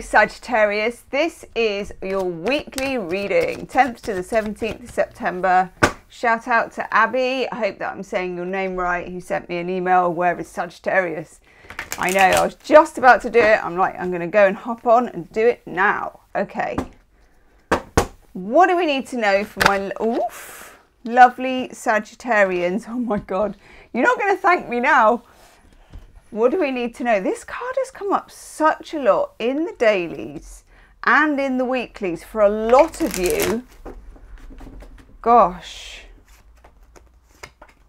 Sagittarius, this is your weekly reading, 10th to the 17th of September. Shout out to Abby, I hope that I'm saying your name right, who sent me an email, where is Sagittarius? I know, I was just about to do it, I'm like, I'm going to go and hop on and do it now. Okay, what do we need to know for my oof, lovely Sagittarians? Oh my God, you're not going to thank me now. What do we need to know? This card has come up such a lot in the dailies and in the weeklies for a lot of you. Gosh.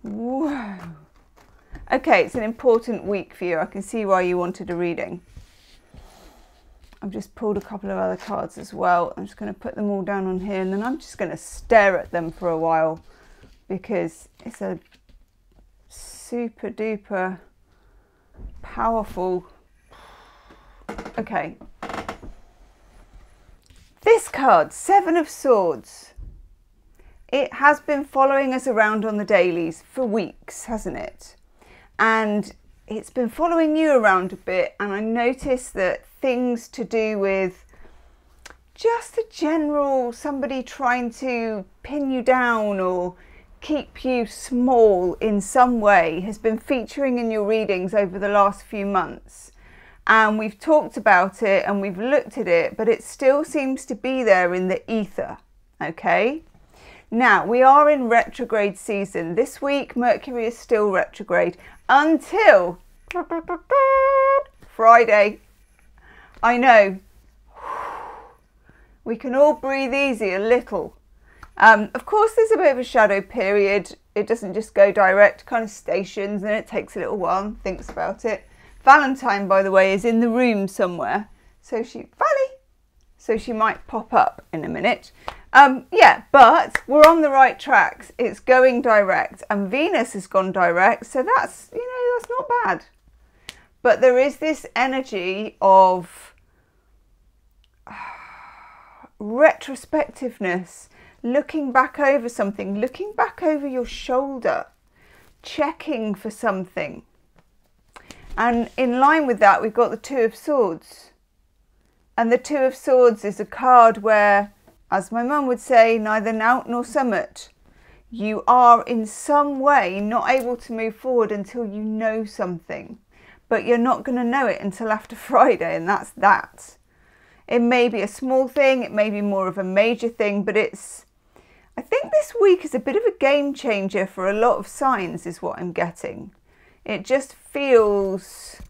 Whoa. Okay, it's an important week for you. I can see why you wanted a reading. I've just pulled a couple of other cards as well. I'm just going to put them all down on here and then I'm just going to stare at them for a while because it's a super duper powerful. Okay. This card, Seven of Swords. It has been following us around on the dailies for weeks, hasn't it? And it's been following you around a bit, and I noticed that things to do with just a general somebody trying to pin you down or keep you small in some way has been featuring in your readings over the last few months. And we've talked about it and we've looked at it, but it still seems to be there in the ether. Okay. Now we are in retrograde season. This week, Mercury is still retrograde until Friday. I know. We can all breathe easy a little um, of course, there's a bit of a shadow period. It doesn't just go direct, kind of stations, and it takes a little while and thinks about it. Valentine, by the way, is in the room somewhere. So she, Valley, so she might pop up in a minute. Um, yeah, but we're on the right tracks. It's going direct, and Venus has gone direct, so that's, you know, that's not bad. But there is this energy of retrospectiveness looking back over something, looking back over your shoulder, checking for something. And in line with that, we've got the Two of Swords. And the Two of Swords is a card where, as my mum would say, neither now nor summit. You are in some way not able to move forward until you know something. But you're not going to know it until after Friday, and that's that. It may be a small thing, it may be more of a major thing, but it's I think this week is a bit of a game changer for a lot of signs, is what I'm getting. It just feels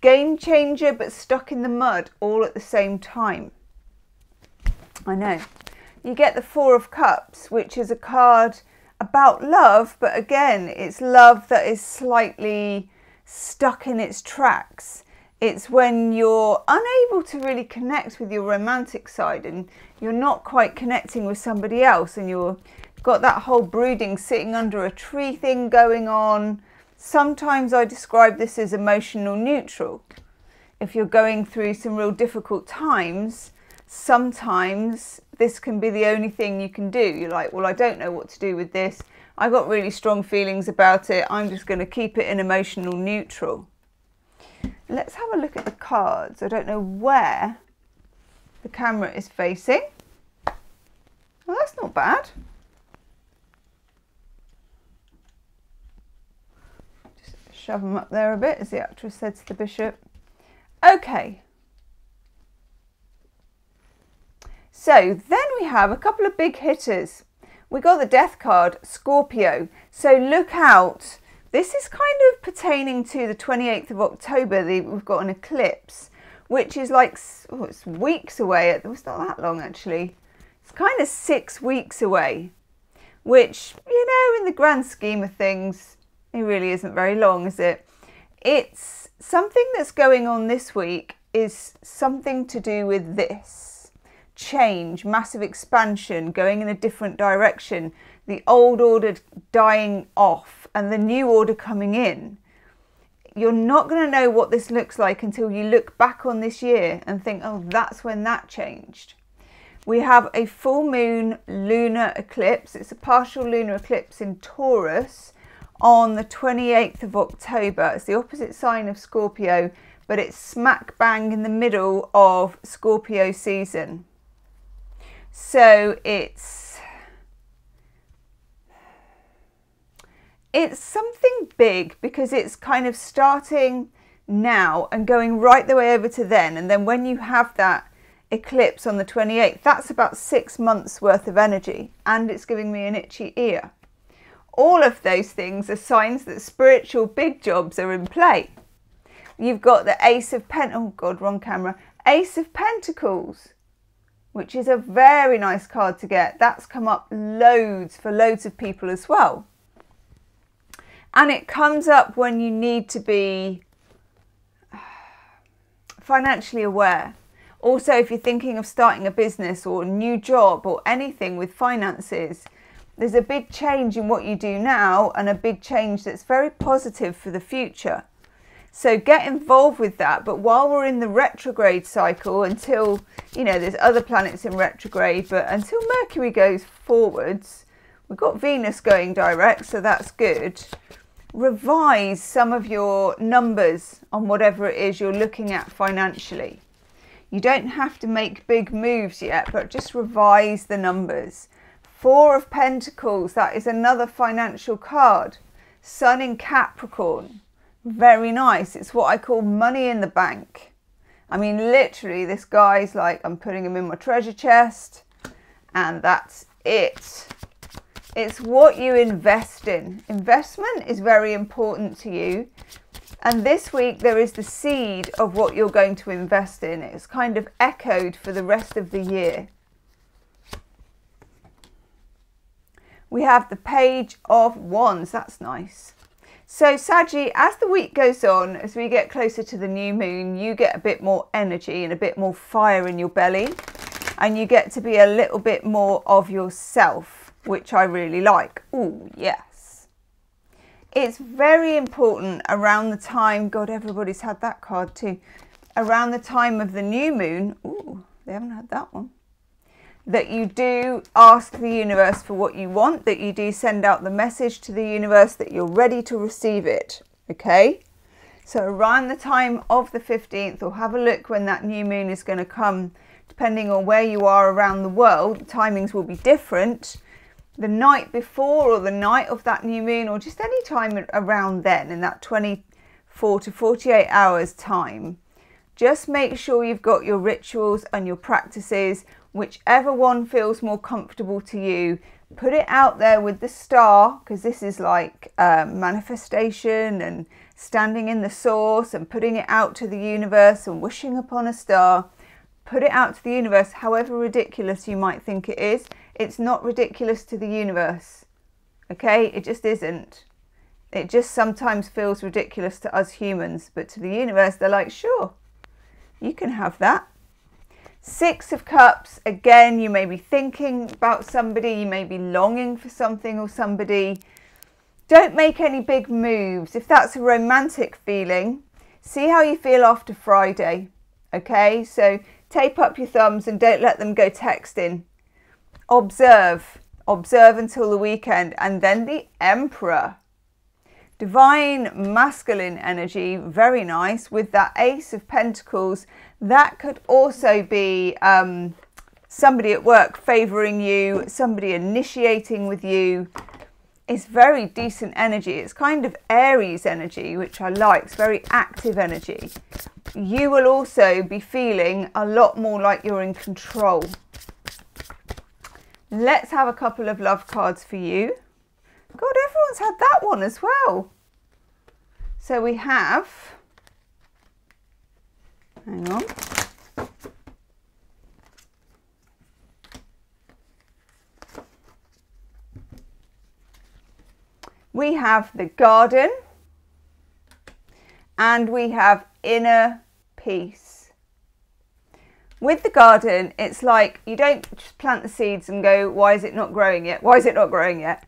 game changer but stuck in the mud all at the same time. I know. You get the Four of Cups, which is a card about love, but again, it's love that is slightly stuck in its tracks. It's when you're unable to really connect with your romantic side and you're not quite connecting with somebody else and you've got that whole brooding sitting under a tree thing going on. Sometimes I describe this as emotional neutral. If you're going through some real difficult times, sometimes this can be the only thing you can do. You're like, well, I don't know what to do with this. I got really strong feelings about it. I'm just going to keep it in emotional neutral. Let's have a look at the cards. I don't know where the camera is facing. Well, that's not bad. Just shove them up there a bit, as the actress said to the bishop. Okay. So then we have a couple of big hitters. We got the death card, Scorpio. So look out this is kind of pertaining to the 28th of October. The, we've got an eclipse, which is like oh, it's weeks away. Oh, it's not that long actually. It's kind of six weeks away, which you know, in the grand scheme of things, it really isn't very long, is it? It's something that's going on this week is something to do with this change, massive expansion, going in a different direction, the old order dying off and the new order coming in, you're not going to know what this looks like until you look back on this year and think, oh, that's when that changed. We have a full moon lunar eclipse. It's a partial lunar eclipse in Taurus on the 28th of October. It's the opposite sign of Scorpio, but it's smack bang in the middle of Scorpio season. So it's it's something big because it's kind of starting now and going right the way over to then. And then when you have that eclipse on the 28th that's about 6 months worth of energy and it's giving me an itchy ear. All of those things are signs that spiritual big jobs are in play. You've got the ace of pen oh god wrong camera. Ace of pentacles which is a very nice card to get. That's come up loads for loads of people as well and it comes up when you need to be financially aware. Also, if you're thinking of starting a business or a new job or anything with finances, there's a big change in what you do now and a big change that's very positive for the future. So get involved with that. But while we're in the retrograde cycle, until, you know, there's other planets in retrograde, but until Mercury goes forwards, we've got Venus going direct, so that's good revise some of your numbers on whatever it is you're looking at financially. You don't have to make big moves yet, but just revise the numbers. Four of Pentacles, that is another financial card. Sun in Capricorn, very nice. It's what I call money in the bank. I mean, literally, this guy's like, I'm putting him in my treasure chest, and that's it. It's what you invest in. Investment is very important to you. And this week there is the seed of what you're going to invest in. It's kind of echoed for the rest of the year. We have the page of wands. That's nice. So Saggy, as the week goes on, as we get closer to the new moon, you get a bit more energy and a bit more fire in your belly. And you get to be a little bit more of yourself which I really like. Oh, yes. It's very important around the time, God, everybody's had that card too, around the time of the new moon. Oh, they haven't had that one. That you do ask the universe for what you want, that you do send out the message to the universe that you're ready to receive it. Okay? So around the time of the 15th, or have a look when that new moon is going to come, depending on where you are around the world, the timings will be different the night before or the night of that new moon or just any time around then in that 24 to 48 hours time just make sure you've got your rituals and your practices whichever one feels more comfortable to you put it out there with the star because this is like um, manifestation and standing in the source and putting it out to the universe and wishing upon a star. Put it out to the universe however ridiculous you might think it is it's not ridiculous to the universe. Okay? It just isn't. It just sometimes feels ridiculous to us humans, but to the universe, they're like, sure, you can have that. Six of Cups, again, you may be thinking about somebody, you may be longing for something or somebody. Don't make any big moves. If that's a romantic feeling, see how you feel after Friday. Okay, so tape up your thumbs and don't let them go texting observe, observe until the weekend, and then the Emperor. Divine masculine energy, very nice, with that Ace of Pentacles. That could also be um, somebody at work favouring you, somebody initiating with you. It's very decent energy. It's kind of Aries energy, which I like. It's very active energy. You will also be feeling a lot more like you're in control Let's have a couple of love cards for you. God, everyone's had that one as well. So we have, hang on. We have the garden and we have inner peace. With the garden, it's like you don't just plant the seeds and go, why is it not growing yet? Why is it not growing yet?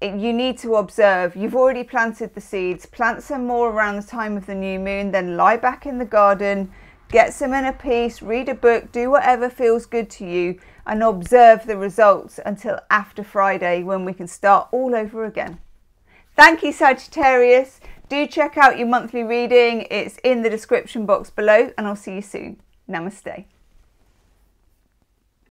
It, you need to observe. You've already planted the seeds. Plant some more around the time of the new moon, then lie back in the garden, get some inner peace, read a book, do whatever feels good to you, and observe the results until after Friday when we can start all over again. Thank you, Sagittarius. Do check out your monthly reading. It's in the description box below, and I'll see you soon. Namaste.